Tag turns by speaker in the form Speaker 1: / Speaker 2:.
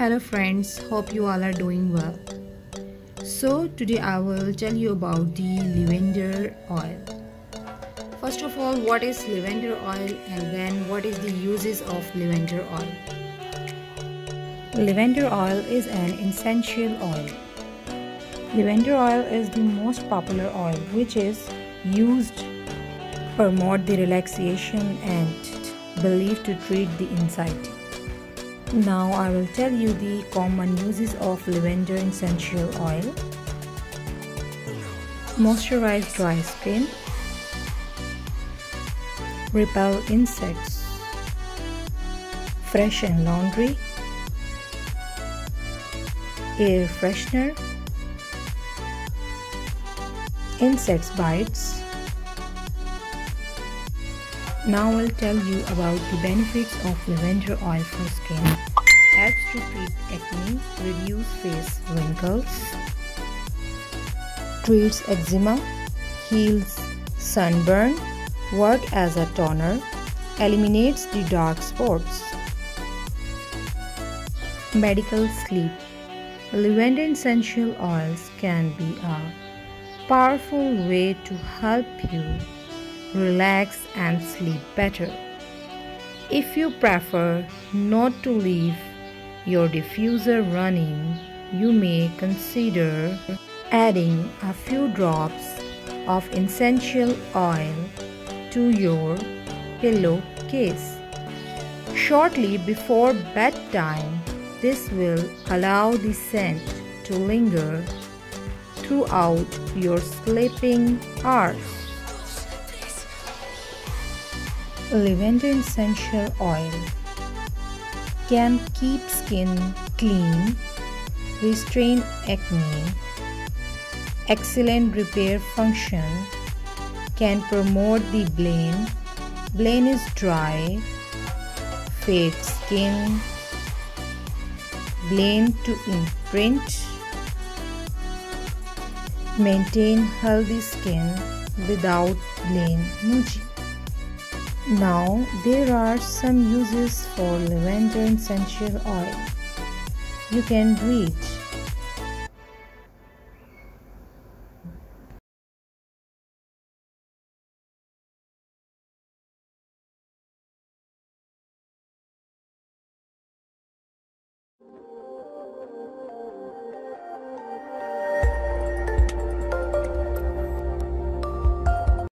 Speaker 1: Hello friends, hope you all are doing well. So today I will tell you about the lavender oil. First of all, what is lavender oil and then what is the uses of lavender oil. Lavender oil is an essential oil. Lavender oil is the most popular oil which is used to promote the relaxation and believed to treat the anxiety. Now I will tell you the common uses of lavender essential oil. Moisturize dry skin. Repel insects. Freshen laundry. Air freshener. Insects bites now I'll tell you about the benefits of lavender oil for skin. Helps to treat acne, reduce face wrinkles, treats eczema, heals sunburn, work as a toner, eliminates the dark spots. Medical sleep. Lavender essential oils can be a powerful way to help you relax and sleep better. If you prefer not to leave your diffuser running, you may consider adding a few drops of essential oil to your pillowcase. Shortly before bedtime, this will allow the scent to linger throughout your sleeping hours. Lavender essential oil can keep skin clean, restrain acne, excellent repair function, can promote the bland. Bland is dry, fade skin, bland to imprint, maintain healthy skin without muji. Now there are some uses for lavender essential oil. You can read